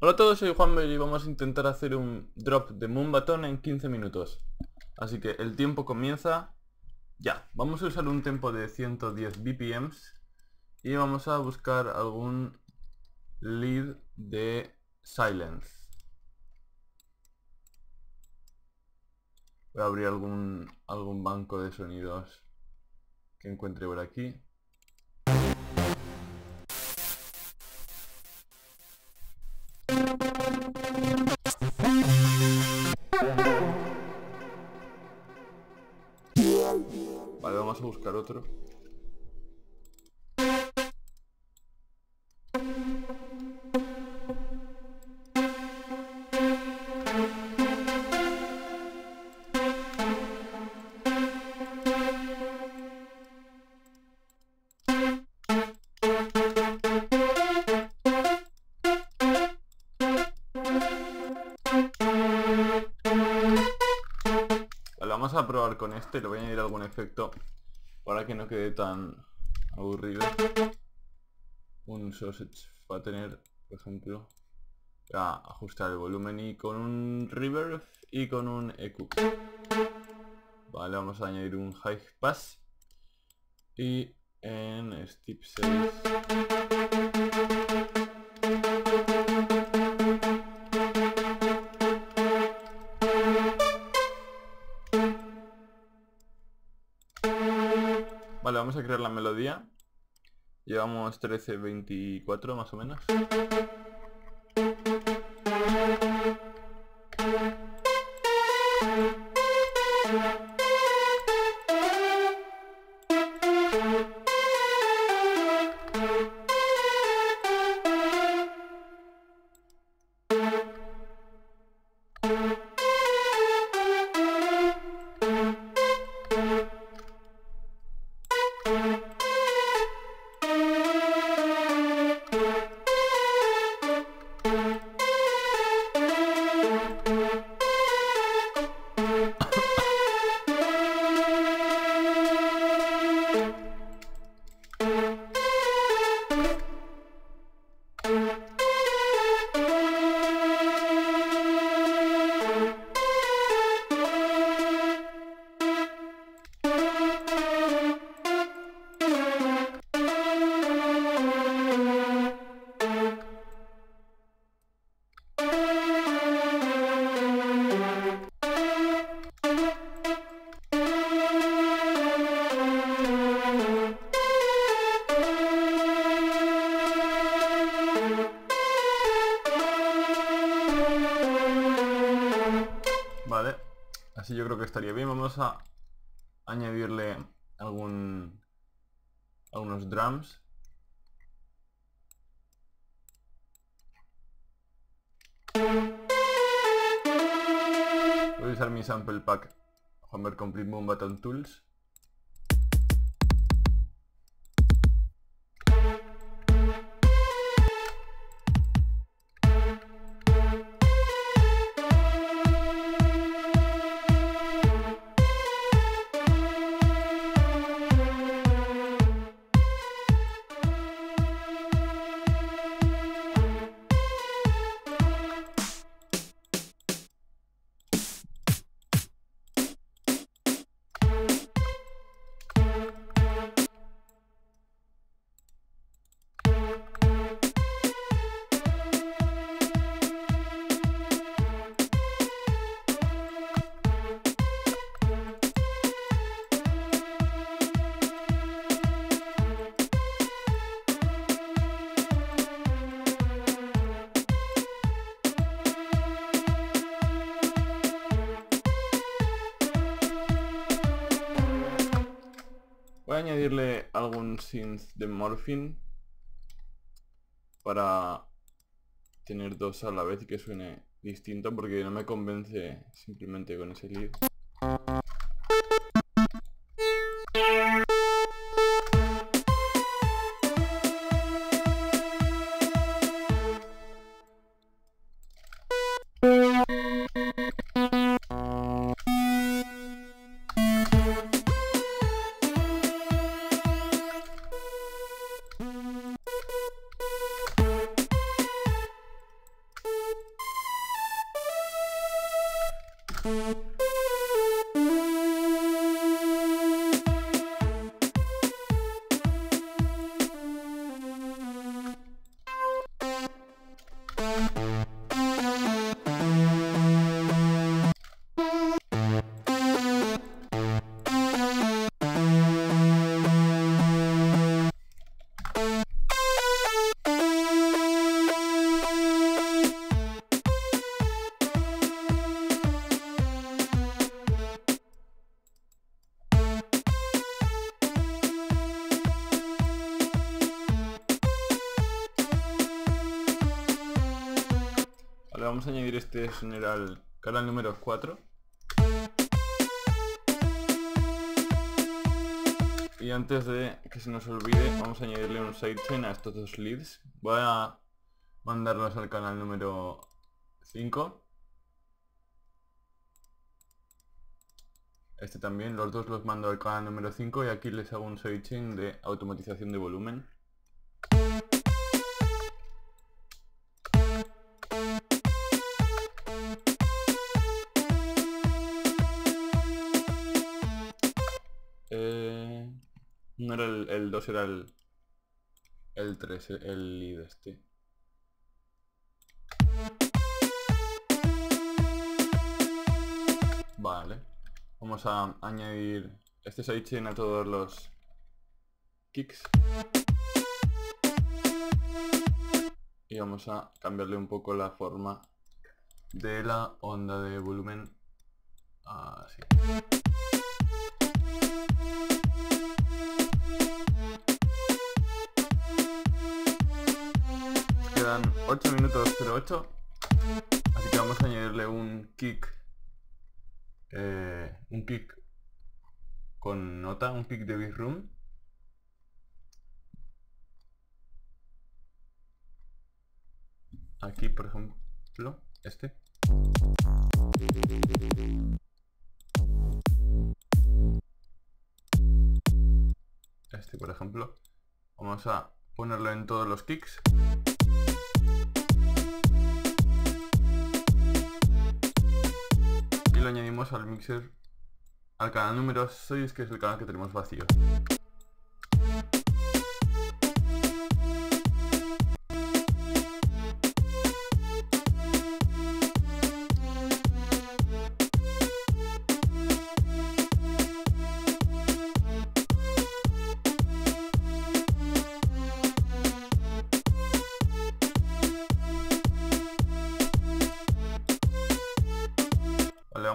Hola a todos, soy Juanbel y vamos a intentar hacer un drop de Moonbaton en 15 minutos. Así que el tiempo comienza ya. Vamos a usar un tempo de 110 BPMs y vamos a buscar algún lead de silence. Voy a abrir algún, algún banco de sonidos que encuentre por aquí. Vale, vamos a buscar otro. Vamos a probar con este, le voy a añadir algún efecto para que no quede tan aburrido. Un sausage va a tener, por ejemplo, a ajustar el volumen y con un reverb y con un EQ. Vale, vamos a añadir un high pass y en step 6 Vale, vamos a crear la melodía. Llevamos 13.24 más o menos. Así yo creo que estaría bien. Vamos a añadirle algún algunos drums. Voy a usar mi sample pack Homer Complete Boom Button Tools. Añadirle algún synth de Morphine para tener dos a la vez y que suene distinto porque no me convence simplemente con ese lead. Vamos a añadir este sonido al canal número 4. Y antes de que se nos olvide, vamos a añadirle un sidechain a estos dos leads. Voy a mandarlos al canal número 5. Este también, los dos los mando al canal número 5 y aquí les hago un sidechain de automatización de volumen. 2, era el, el 3, el lead este. Vale. Vamos a añadir este sidechain a todos los kicks. Y vamos a cambiarle un poco la forma de la onda de volumen. Así. Quedan 8 minutos 08 Así que vamos a añadirle un kick eh, Un kick Con nota, un kick de Big Room. Aquí por ejemplo Este. Este por ejemplo. Vamos a ponerlo en todos los kicks al mixer al canal número 6 que es el canal que tenemos vacío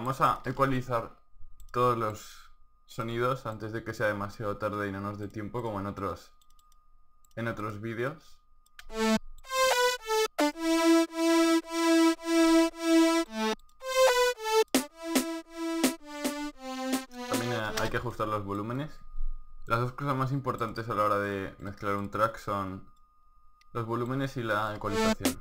vamos a ecualizar todos los sonidos antes de que sea demasiado tarde y no nos dé tiempo como en otros en otros vídeos. También eh, hay que ajustar los volúmenes. Las dos cosas más importantes a la hora de mezclar un track son los volúmenes y la ecualización.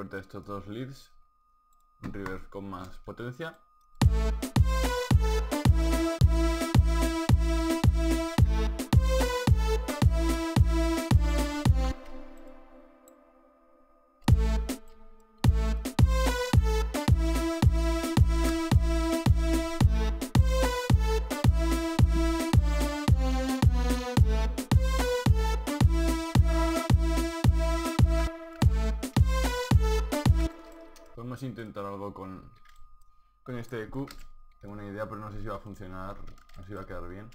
A estos dos leads. Un reverb con más potencia. Con, con este EQ. Tengo una idea, pero no sé si va a funcionar, no sé si va a quedar bien.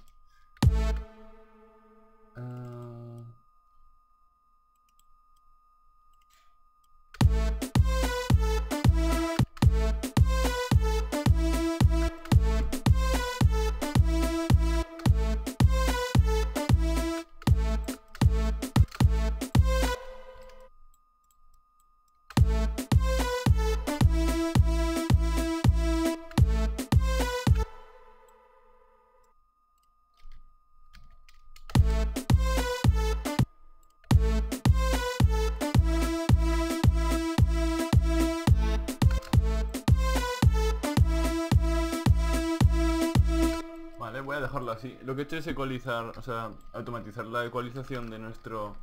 Lo que he hecho es ecualizar, o sea, automatizar la ecualización de nuestro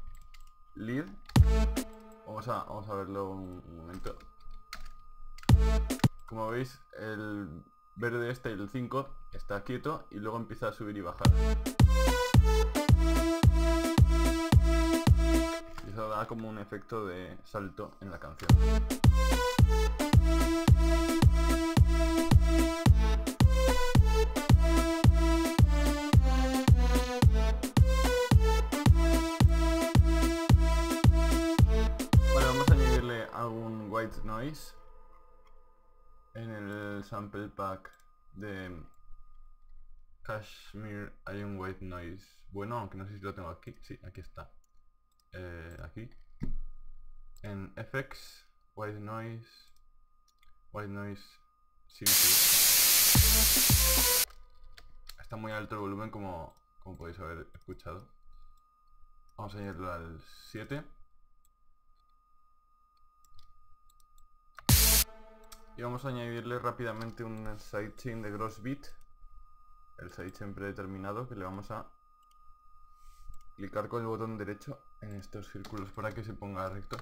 lead. Vamos a, vamos a verlo un, momento. Como veis, el verde este, el 5, está quieto y luego empieza a subir y bajar. Y eso da como un efecto de salto en la canción. En el sample pack de Kashmir hay un white noise. Bueno aunque no sé si lo tengo aquí. Sí aquí está. Eh, aquí. En FX white noise white noise sí, está muy alto el volumen como, como podéis haber escuchado. Vamos a irlo al 7 y vamos a añadirle rápidamente un sidechain de gross bit. El sidechain predeterminado que le vamos a clicar con el botón derecho en estos círculos para que se ponga recto.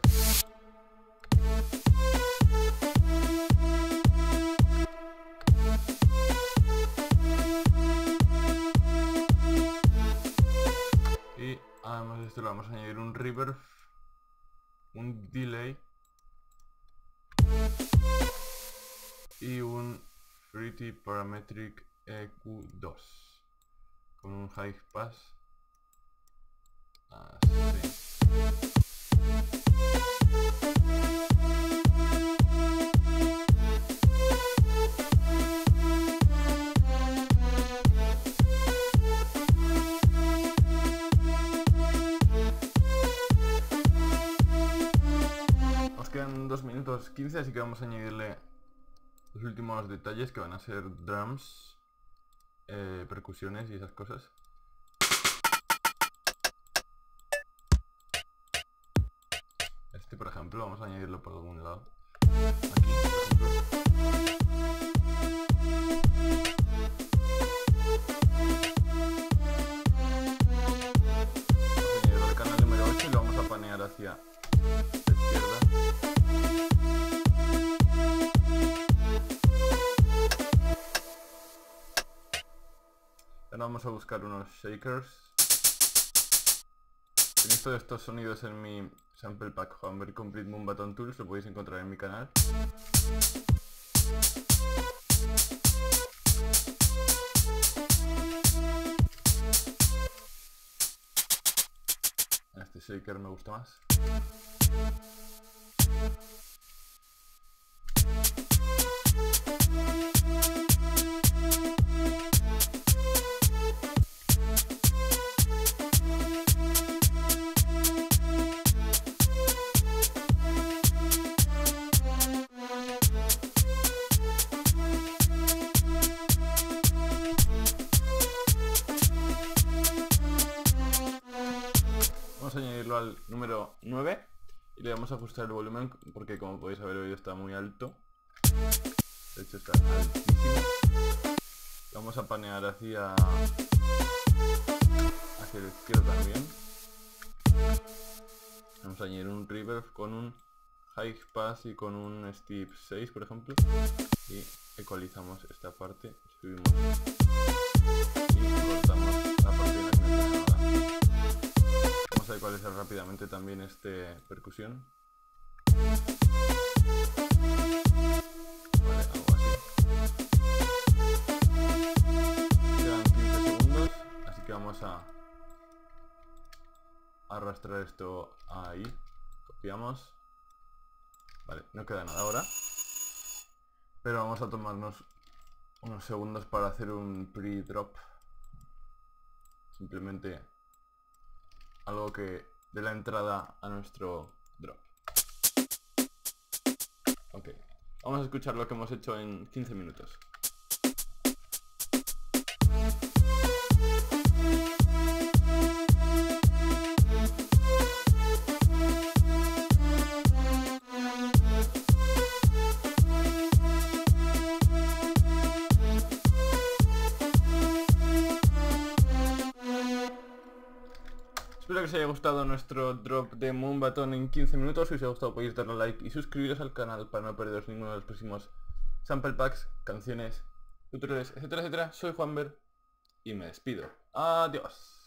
Y además de esto le vamos a añadir un reverb un delay y un Pretty Parametric EQ2 con un High Pass así. Nos quedan 2 minutos 15 así que vamos a añadirle los últimos detalles que van a ser drums, eh, percusiones y esas cosas. Este, por ejemplo, vamos a añadirlo por algún lado. Aquí, por ejemplo. Vamos vamos a buscar unos shakers. Tenéis todos estos sonidos en mi sample pack Humber Complete Moon Button Tools, lo podéis encontrar en mi canal. Este shaker me gusta más. Número 9 y le vamos a ajustar el volumen porque como podéis haber oído está muy alto. De hecho está altísimo. Vamos a panear hacia, hacia la izquierda también. Vamos a añadir un reverb con un high pass y con un steep 6 por ejemplo. Y ecualizamos esta parte, subimos y cortamos a ecualizar rápidamente también este percusión. Vale, algo así. Quedan 15 segundos, así que vamos a arrastrar esto ahí. Copiamos. Vale, no queda nada ahora. Pero vamos a tomarnos unos segundos para hacer un pre-drop. Simplemente algo que de la entrada a nuestro drop. Ok, vamos a escuchar lo que hemos hecho en 15 minutos. Espero que os haya gustado nuestro drop de Moonbaton en 15 minutos. Si os ha gustado podéis darle like y suscribiros al canal para no perderos ninguno de los próximos sample packs, canciones, tutoriales, etcétera, etcétera. Soy Juanber y me despido. Adiós.